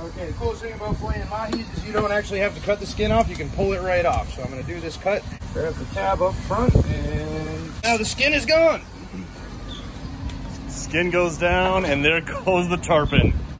Okay, the coolest thing about playing mahis is you don't actually have to cut the skin off. You can pull it right off. So I'm going to do this cut. Grab the tab up front and now the skin is gone. Skin goes down and there goes the tarpon.